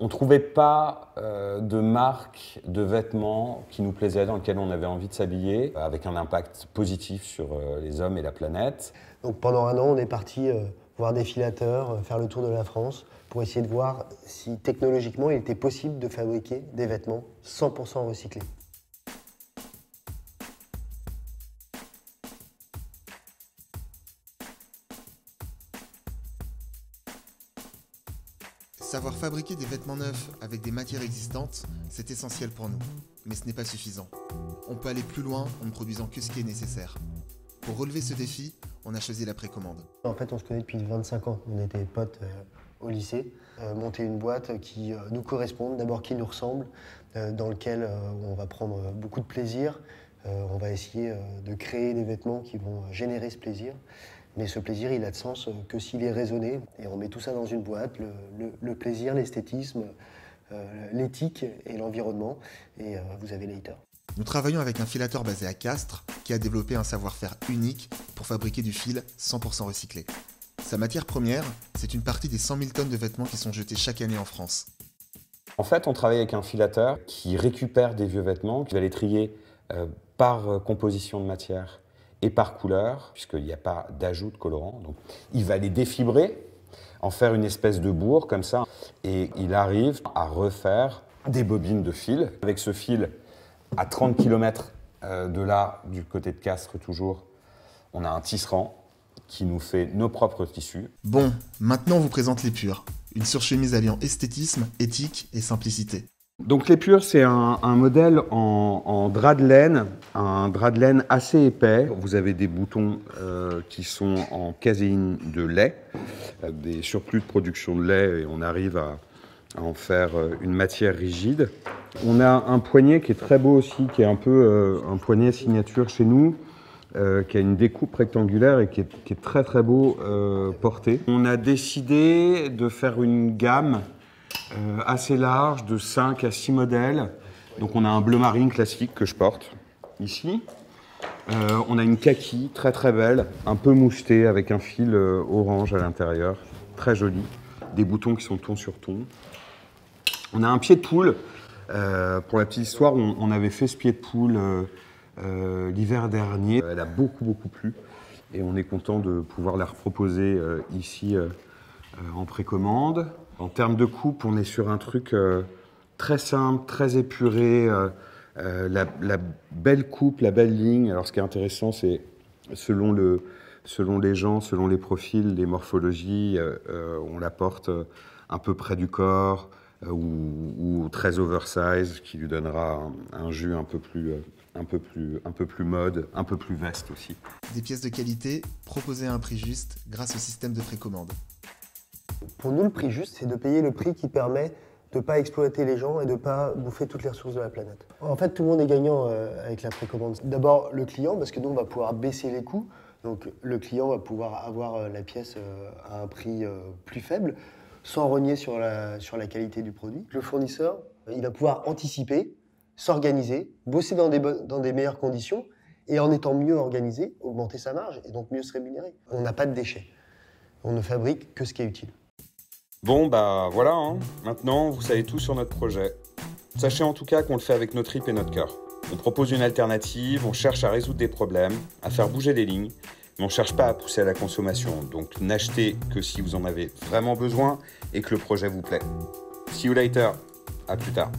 On ne trouvait pas euh, de marque de vêtements qui nous plaisait, dans lequel on avait envie de s'habiller, avec un impact positif sur euh, les hommes et la planète. Donc pendant un an, on est parti euh, voir des filateurs, faire le tour de la France, pour essayer de voir si technologiquement il était possible de fabriquer des vêtements 100% recyclés. Savoir fabriquer des vêtements neufs avec des matières existantes, c'est essentiel pour nous. Mais ce n'est pas suffisant. On peut aller plus loin en ne produisant que ce qui est nécessaire. Pour relever ce défi, on a choisi la précommande. En fait, on se connaît depuis 25 ans. On était potes euh, au lycée. Euh, monter une boîte qui euh, nous corresponde, d'abord qui nous ressemble, dans lequel on va prendre beaucoup de plaisir. on va essayer de créer des vêtements qui vont générer ce plaisir. Mais ce plaisir, il a de sens que s'il est raisonné. Et on met tout ça dans une boîte, le, plaisir, l'esthétisme, l'éthique et l'environnement. Et vous avez Later. Nous travaillons avec un filateur basé à Castres qui a développé un savoir-faire unique pour fabriquer du fil 100% recyclé. Sa matière première, c'est une partie des 100 000 tonnes de vêtements qui sont jetés chaque année en France. En fait, on travaille avec un filateur qui récupère des vieux vêtements, qui va les trier euh, par euh, composition de matière et par couleur, puisqu'il n'y a pas d'ajout de colorant. Il va les défibrer, en faire une espèce de bourre comme ça, et il arrive à refaire des bobines de fil. Avec ce fil, à 30 km euh, de là, du côté de Castres toujours, on a un tisserand qui nous fait nos propres tissus. Bon, maintenant on vous présente les purs. Une surchemise alliant esthétisme, éthique et simplicité. Donc les purs, c'est un, modèle en, drap de laine, un drap de laine assez épais. Vous avez des boutons euh, qui sont en caséine de lait, des surplus de production de lait, et on arrive à, en faire euh, une matière rigide. On a un poignet qui est très beau aussi, qui est un peu euh, un poignet signature chez nous. Qui a une découpe rectangulaire et qui est, très très beau porté. On a décidé de faire une gamme assez large de 5 à 6 modèles. Donc on a un bleu marine classique que je porte ici. on a une kaki très très belle, un peu mouchetée avec un fil orange à l'intérieur, très joli. Des boutons qui sont ton sur ton. On a un pied de poule. pour la petite histoire, on, avait fait ce pied de poule euh, l'hiver dernier. Elle a beaucoup, beaucoup plu et on est content de pouvoir la reproposer euh, ici euh, en précommande. En termes de coupe, on est sur un truc très simple, très épuré. La, belle coupe, la belle ligne. Alors, ce qui est intéressant, c'est selon, le, selon les gens, selon les profils, les morphologies, on la porte un peu près du corps ou, très oversize, qui lui donnera un, jus un peu plus un peu plus, un peu plus mode, un peu plus veste aussi. Des pièces de qualité proposées à un prix juste grâce au système de précommande. Pour nous, le prix juste, c'est de payer le prix qui permet de ne pas exploiter les gens et de ne pas bouffer toutes les ressources de la planète. En fait, tout le monde est gagnant euh, avec la précommande. D'abord, le client, parce que nous, on va pouvoir baisser les coûts. Donc, le client va pouvoir avoir euh, la pièce euh, à un prix plus faible, sans renier sur la, sur la qualité du produit. Le fournisseur, il va pouvoir anticiper s'organiser, bosser dans des, dans des meilleures conditions et en étant mieux organisé, augmenter sa marge et donc mieux se rémunérer. On n'a pas de déchets. On ne fabrique que ce qui est utile. Bon, bah voilà, hein. maintenant vous savez tout sur notre projet. Sachez en tout cas qu'on le fait avec notre tripes et notre cœur. On propose une alternative, on cherche à résoudre des problèmes, à faire bouger les lignes, mais on ne cherche pas à pousser à la consommation. Donc n'achetez que si vous en avez vraiment besoin et que le projet vous plaît. See you later, à plus tard.